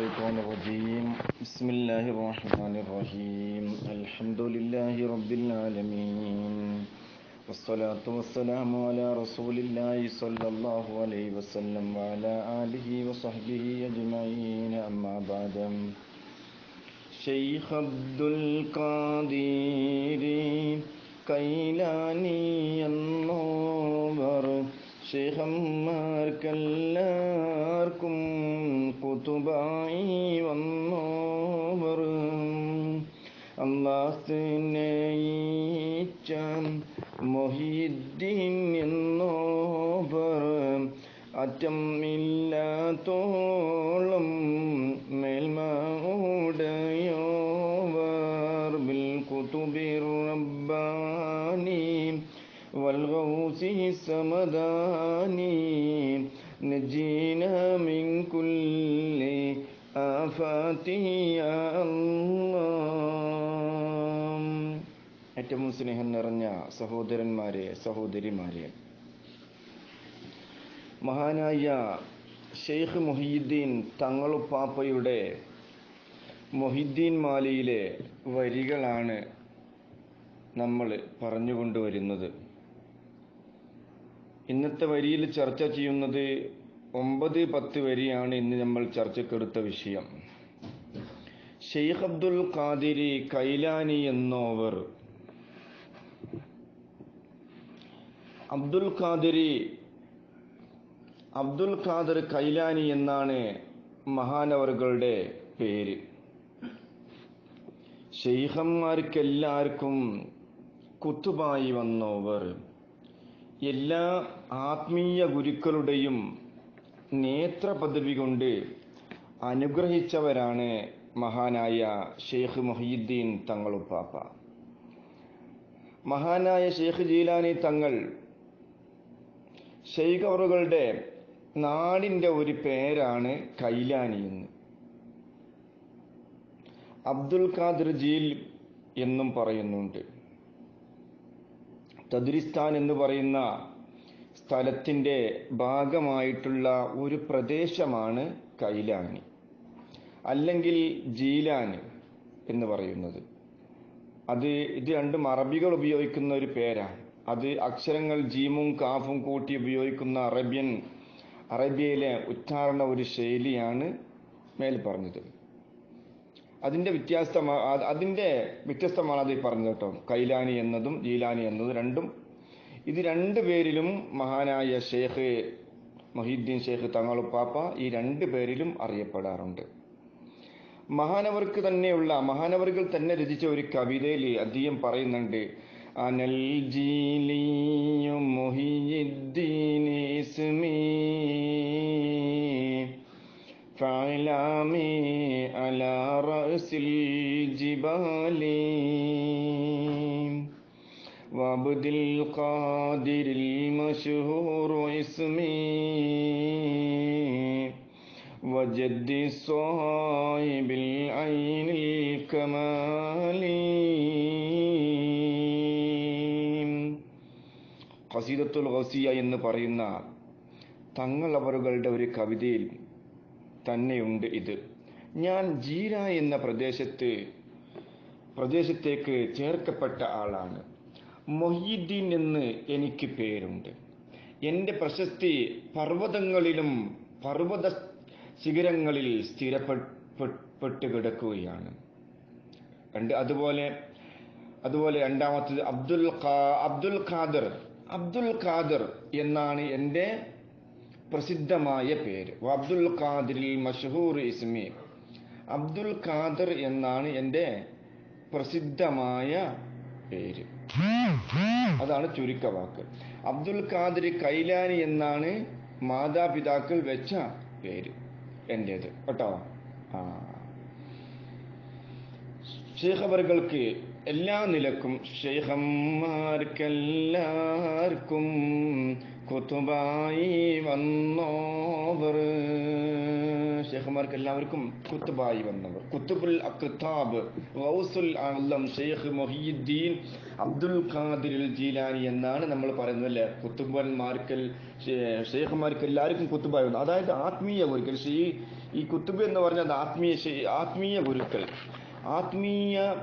الشيطان الرجيم بسم الله الرحمن الرحيم الحمد لله رب العالمين والصلاة والسلام على رسول الله صلى الله عليه وسلم وعلى آله وصحبه أجمعين أما بعد شيخ عبد القادر കൈലാനി എന്നോവർ ഷെയ്ഖന്മാർക്കെല്ലാവർക്കും കുതുബായി വന്നോവർ അള്ളാഹ്നയിച്ച മൊഹീദ്ദീൻ എന്നോവർ അറ്റം ഇല്ലാത്തോളം മേൽമൂടയോവർ ബിൽ കുതുബിർ റബ്ബാനി والغوث السمداني نجينا من كل آفات يا الله ഏറ്റവും സ്നേഹം നിറഞ്ഞ സഹോദരന്മാരെ സഹോദരിമാരെ മഹാനായ ഷെയ്ഖ് മൊഹീദ്ദീൻ തങ്ങളുപ്പാപ്പയുടെ മൊഹിദ്ദീൻ മാലയിലെ വരികളാണ് നമ്മൾ പറഞ്ഞുകൊണ്ടുവരുന്നത് ഇന്നത്തെ വരിയിൽ ചർച്ച ചെയ്യുന്നത് ഒമ്പത് പത്ത് വരിയാണ് ഇന്ന് നമ്മൾ ചർച്ചക്കെടുത്ത വിഷയം. ഷെയ്ഖ് അബ്ദുൽ ഖാദിരി കൈലാനി എന്നോവർ. അബ്ദുൽ ഖാദിരി അബ്ദുൽ ഖാദർ കൈലാനി എന്നാണ് മഹാനവറുകളുടെ പേര്. ഷെയ്ഖന്മാർക്കെല്ലാവർക്കും കുത്തുബായി വന്നോവർ. എല്ലാ ആത്മീയ ഗുരുക്കളുടെയും നേത്ര പദവി കൊണ്ട് അനുഗ്രഹിച്ചവരാണ് മഹാനായ ഷെയ്ഖ് മൊഹീദ്ദീൻ തങ്ങളുപ്പാപ്പ മഹാനായ ഷെയ്ഖ് ജീലാനി തങ്ങൾ ഷെയ്ഖറുകളുടെ നാടിന്റെ ഒരു പേരാണ് കൈലാനി എന്ന്. അബ്ദുൽ ഖാദർ ജീൽ എന്നും പറയുന്നുണ്ട്. തദുരിസ്ഥാൻ എന്ന് പറയുന്ന സ്ഥലത്തിന്റെ ഭാഗമായിട്ടുള്ള ഒരു പ്രദേശമാണ് കൈലാനി അല്ലെങ്കിൽ ജീലാൻ എന്ന് പറയുന്നത്. അത് ഇത് രണ്ടും അറബികൾ ഉപയോഗിക്കുന്ന ഒരു പേരാണ്. അത് അക്ഷരങ്ങൾ ജീമും കാഫും കൂട്ടി ഉപയോഗിക്കുന്ന അറബിയൻ അറേബ്യയിലെ ഉച്ചാരണ ഒരു ശൈലിയാണ് മേൽ പറഞ്ഞത്. അതിന്റെ വ്യത്യാസമാ അതിന്റെ വ്യത്യസ്തമാണ് അത് പറഞ്ഞത് കേട്ടോ. കൈലാനി എന്നതും ജീലാനി എന്നതും രണ്ടും ഇത് രണ്ട് പേരിലും മഹാനായ ഷേഖ് മൊഹീദ്ദീൻ ഷേഖ് തങ്ങളുപ്പാപ്പ ഈ രണ്ട് പേരിലും അറിയപ്പെടാറുണ്ട്. മഹാനവർക്ക് തന്നെയുള്ള മഹാനവറുകൾ തന്നെ രചിച്ച ഒരു കവിതയിൽ അദ്ദേഹം പറയുന്നുണ്ട് അനൽ ജീലിയും ഫലാമി അലാ ജിബാലീ رأس الجبال وعبد القادر المشهور اسمي وجد صاحب العين الكمال ഖസീദത്തുൽ ഖസിയ എന്ന് പറയുന്ന തങ്ങൾ അവറുകളുടെ ഒരു കവിതയിൽ തന്നെയുണ്ട് ഇത് ഞാൻ ജീര എന്ന പ്രദേശത്ത് പ്രദേശത്തേക്ക് ചേർക്കപ്പെട്ട ആളാണ് മൊഹീദ്ദീൻ എന്ന് എനിക്ക് പേരുണ്ട്. എന്റെ പ്രശസ്തി പർവതങ്ങളിലും പർവത ശിഖരങ്ങളിൽ സ്ഥിരപ്പെട്ട് കിടക്കുകയാണ്. രണ്ട് അതുപോലെ അതുപോലെ രണ്ടാമത്തത് അബ്ദുൽ അബ്ദുൽ ഖാദർ അബ്ദുൽ ഖാദർ എന്നാണ് എന്റെ പ്രസിദ്ധമായ പേര്. അബ്ദുൽ ഖാദിറിൽ മഷഹൂർ ഇസ്മി. അബ്ദുൽ ഖാദർ എന്നാണ് എന്റെ പ്രസിദ്ധമായ പേര്. അതാണ് ചുരുക്കവാക്ക്. അബ്ദുൽ ഖാദിർ കൈലാനി എന്നാണ് മാതാപിതാക്കൾ വെച്ച പേര് എന്റേത് കേട്ടോ? ആ. ഷേഖവറുകൾക്ക് എല്ലാ നിലക്കും ഷെയ്ഖന്മാർക്കെല്ലാവർക്കും കുത്തുബായി വന്നോവർ. ഷെയ്ഖുമാർക്ക് എല്ലാവർക്കും കുത്തുബായി വന്നവർ. കുത്തുബുൽ അക്താബ് ഗൗസുൽ അള്ളം Sheikh Mohiuddin Abdul Qadir Jilani എന്നാണ് നമ്മൾ പറയുന്നത് അല്ലേ? കുത്തുബന്മാർക്കൽ ഷെയ്ഖുമാർക്ക് എല്ലാവർക്കും കുത്തുബായി വന്നു. അതായത് ആത്മീയ ഗുരുക്കൾ. ഈ കുത്തുബ് എന്ന് പറഞ്ഞാൽ ആത്മീയ ആത്മീയ ഗുരുക്കൾ. ആത്മീയ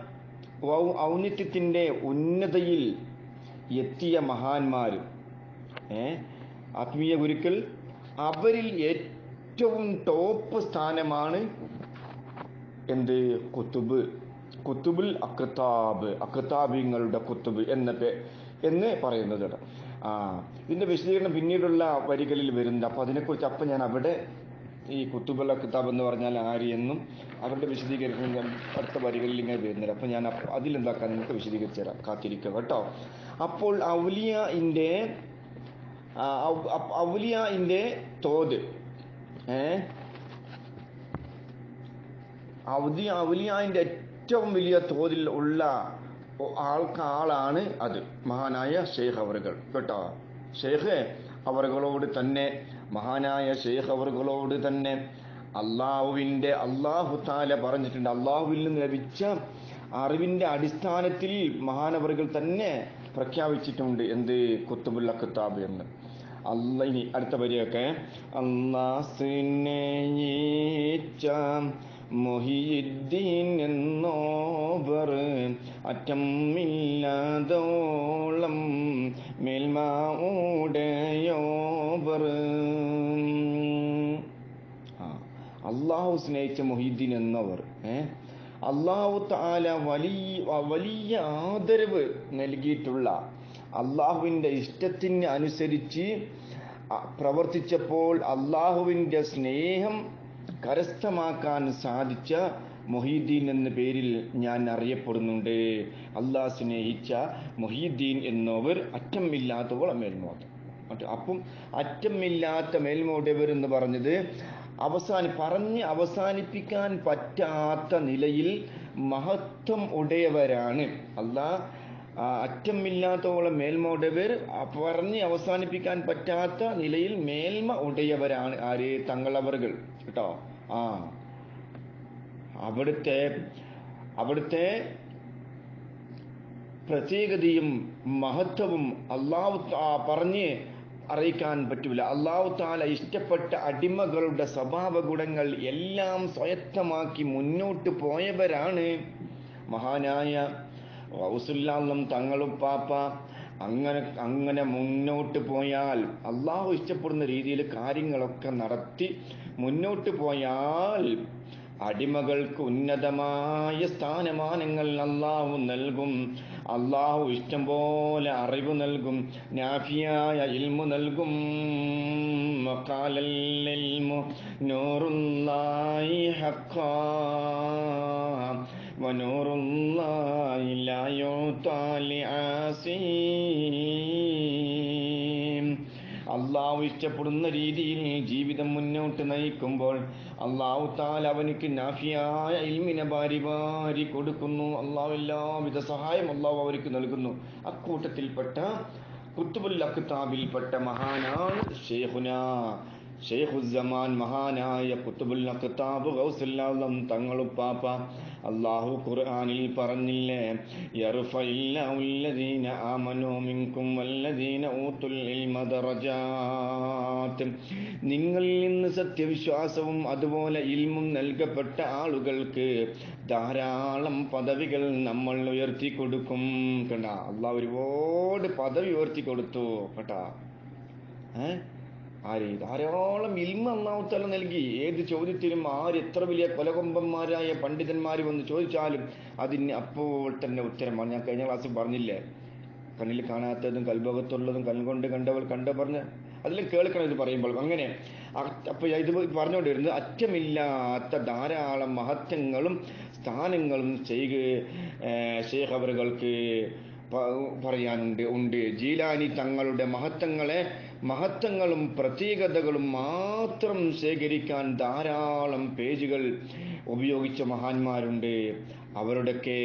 ഔന്നിത്യത്തിന്റെ ഉന്നതയിൽ എത്തിയ മഹാന്മാർ ഏ ആത്മീയ ഗുരുക്കൾ അവരിൽ ഏറ്റവും ടോപ്പ് സ്ഥാനമാണ് എന്ത്? കുത്തുബ്. കുത്തുബുൽ അക്രതാബ് അക്രതാബിങ്ങളുടെ കുത്തുബ് എന്ന പേ എന്ന് പറയുന്നത്. ആ ഇതിന്റെ വിശദീകരണം പിന്നീടുള്ള വരികളിൽ വരുന്നുണ്ട്. അപ്പൊ അതിനെക്കുറിച്ച് അപ്പൊ ഞാൻ അവിടെ ഈ കുത്തുബല കിതാബ് എന്ന് പറഞ്ഞാൽ ആര് എന്നും അവരുടെ വിശദീകരണം അടുത്ത വരികളിൽ ഇങ്ങനെ വരുന്നില്ല. അപ്പൊ ഞാൻ അതിലെന്താക്കാൻ നിങ്ങൾക്ക് വിശദീകരിച്ചു തരാം. കാത്തിരിക്കുക കേട്ടോ. അപ്പോൾ ഔലിയന്റെ ഔലിയന്റെ തോത് ഏ? ഔദി ഏറ്റവും വലിയ തോതിൽ ഉള്ള ആൾക്കാളാണ് അത്. മഹാനായ ഷെയ്ഖ് അവറുകൾ. കേട്ടോ. ഷെയ്ഖ് അവറുകളോട് തന്നെ മഹാനായ ഷെയ്ഖ് അവറുകളോട് തന്നെ അള്ളാഹുവിന്റെ അള്ളാഹു താല പറഞ്ഞിട്ടുണ്ട്. അള്ളാഹുവിൽ നിന്ന് ലഭിച്ച അറിവിന്റെ അടിസ്ഥാനത്തിൽ മഹാനവറുകൾ തന്നെ പ്രഖ്യാപിച്ചിട്ടുണ്ട്. എന്ത്? കുത്തുബുല്ല കിതാബ് എന്ന്. അല്ല ഇനി അടുത്ത വരിയൊക്കെ അള്ളാഹ് മൊഹിയുദ്ദീൻ എന്നോവർ അറ്റമില്ലാതോളം മേൽമാടയോവർ അള്ളാഹു സ്നേഹിച്ച മൊഹീദ്ദീൻ എന്നവർ ഏ? അള്ളാഹു താല വലിയ വലിയ ആദരവ് നൽകിയിട്ടുള്ള അള്ളാഹുവിന്റെ ഇഷ്ടത്തിന് അനുസരിച്ച് പ്രവർത്തിച്ചപ്പോൾ അള്ളാഹുവിന്റെ സ്നേഹം കരസ്ഥമാക്കാൻ സാധിച്ച മൊഹീദ്ദീൻ എന്ന പേരിൽ ഞാൻ അറിയപ്പെടുന്നുണ്ട്. അള്ളാഹ് സ്നേഹിച്ച മൊഹീദ്ദീൻ എന്നവർ അറ്റമില്ലാത്തവോളം മേൽമോട്ട് അപ്പം അറ്റമില്ലാത്ത മേൽമോട്ടവർ എന്ന് പറഞ്ഞത് അവസാനി പറഞ്ഞ് അവസാനിപ്പിക്കാൻ പറ്റാത്ത നിലയിൽ മഹത്വം ഉടയവരാണ്. അല്ലാ ആ, മേൽമ ഉടവർ പറഞ്ഞ് അവസാനിപ്പിക്കാൻ പറ്റാത്ത നിലയിൽ മേൽമ ഉടയവരാണ് ആര്? തങ്ങളവറുകൾ. കേട്ടോ? ആ. അവിടുത്തെ അവിടുത്തെ പ്രത്യേകതയും മഹത്വവും അള്ളാഹു പറഞ്ഞ് അറിയിക്കാൻ പറ്റൂല. അള്ളാഹു താല ഇഷ്ടപ്പെട്ട അടിമകളുടെ സ്വഭാവ ഗുണങ്ങൾ എല്ലാം സ്വയത്തമാക്കി മുന്നോട്ട് പോയവരാണ് മഹാനായ റൗസുല്ലാന്നും തങ്ങളും പാപ്പ അങ്ങനെ അങ്ങനെ മുന്നോട്ട് പോയാൽ അള്ളാഹു ഇഷ്ടപ്പെടുന്ന രീതിയിൽ കാര്യങ്ങളൊക്കെ നടത്തി മുന്നോട്ട് പോയാൽ അടിമകൾക്ക് ഉന്നതമായ സ്ഥാനമാനങ്ങൾ അള്ളാഹു നൽകും. അള്ളാഹു ഇഷ്ടം പോലെ അറിവ് നൽകും. നാഫിയായ ഇൽമു നൽകും. നൂറുല്ലാഹി ഹഖാ ونور الله لا يعطى لعاصين അള്ളാഹു ഇഷ്ടപ്പെടുന്ന രീതിയിൽ ജീവിതം മുന്നോട്ട് നയിക്കുമ്പോൾ അള്ളാഹു താൽ അവനിക്ക് നാഫിയായ ഇൽമിനെ ഭാരി ഭാരി കൊടുക്കുന്നു അള്ളാഹു എല്ലാവിധ സഹായം അള്ളാഹു അവർക്ക് നൽകുന്നു അക്കൂട്ടത്തിൽപ്പെട്ട കുത്തുബുൽ അക്താബിൽപ്പെട്ട മഹാനാണ് ഷേഖുന ഷെയ്ഖുസമാൻ മഹാനായ കുത്തുബുൽ അക്താബ് ഗൗസുല്ലാദം തങ്ങളുപ്പാപ്പ അള്ളാഹു ഖുർആനിൽ പറഞ്ഞില്ലേ യർഫഇല്ലല്ലദീന ആമനൂ മിൻകും വല്ലദീന ഊതുൽ ഇൽമ ദറജാത്ത്. നിങ്ങളിൽ നിന്ന് സത്യവിശ്വാസവും അതുപോലെ ഇൽമും നൽകപ്പെട്ട ആളുകൾക്ക് ധാരാളം പദവികൾ നമ്മൾ ഉയർത്തി കൊടുക്കും കണ്ട അള്ളാഹ് ഒരുപാട് പദവി ഉയർത്തി കൊടുത്തു കേട്ടാ ആര് ധാരാളം ഇൽമ അള്ളാഹുത്തല നൽകി ഏത് ചോദ്യത്തിനും ആര് എത്ര വലിയ കൊലകൊമ്പന്മാരായ പണ്ഡിതന്മാർ വന്ന് ചോദിച്ചാലും അതിന് അപ്പോൾ തന്നെ ഉത്തരമാണ്. ഞാൻ കഴിഞ്ഞ ക്ലാസ്സിൽ പറഞ്ഞില്ലേ? കണ്ണിൽ കാണാത്തതും കൽഭകത്തുള്ളതും കൺകൊണ്ട് കണ്ടവൾ കണ്ട പറഞ്ഞ് അതിലും കേൾക്കണം ഇത് പറയുമ്പോൾ അങ്ങനെ അപ്പോൾ അപ്പൊ ഇത് പറഞ്ഞുകൊണ്ടിരുന്നത് അറ്റമില്ലാത്ത ധാരാളം മഹത്വങ്ങളും സ്ഥാനങ്ങളും ചെയ്യുക ഷേഖ് അവറുകൾക്ക് പറയാനുണ്ട് ഉണ്ട്. ജീലാനി തങ്ങളുടെ മഹത്വങ്ങളെ മഹത്വങ്ങളും പ്രത്യേകതകളും മാത്രം ശേഖരിക്കാൻ ധാരാളം പേജുകൾ ഉപയോഗിച്ച മഹാന്മാരുണ്ട്. അവരുടെയൊക്കെ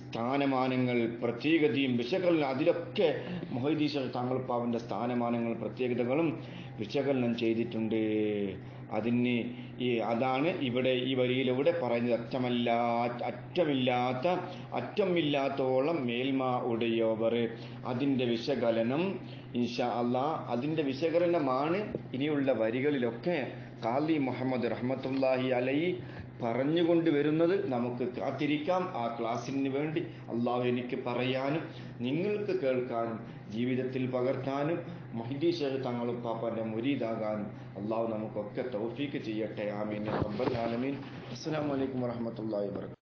സ്ഥാനമാനങ്ങൾ പ്രത്യേകതയും വിശകലനം അതിലൊക്കെ മൊഹീദീശ്വർ താങ്കൾപ്പാവിന്റെ സ്ഥാനമാനങ്ങൾ പ്രത്യേകതകളും വിശകലനം ചെയ്തിട്ടുണ്ട്. അതിന് ഈ അതാണ് ഇവിടെ ഈ വരിയിലൂടെ പറയുന്നത്. അറ്റമല്ലാ അറ്റമില്ലാത്ത അറ്റമില്ലാത്തോളം മേൽമ ഉടയോവർ. അതിന്റെ വിശകലനം ഇൻഷാ അള്ളാ അതിന്റെ വിശകലനമാണ് ഇനിയുള്ള വരികളിലൊക്കെ കാലി മുഹമ്മദ് റഹ്മത്തുല്ലാഹി അലൈ പറഞ്ഞുകൊണ്ട് വരുന്നത് നമുക്ക് കാത്തിരിക്കാം. ആ ക്ലാസ്സിന് വേണ്ടി അള്ളാഹു എനിക്ക് പറയാനും നിങ്ങൾക്ക് കേൾക്കാനും ജീവിതത്തിൽ പകർത്താനും മഹിദി ഷേഖ് തങ്ങളും പാപ്പാന്റെ മുരീദാകാനും അള്ളാഹു നമുക്കൊക്കെ തൗഫീക്ക് ചെയ്യട്ടെ. ആമീൻ. റബ്ബൽ അസ്സലാമു അലൈക്കും വറഹ്മത്തുള്ളാഹി വബറകാതുഹു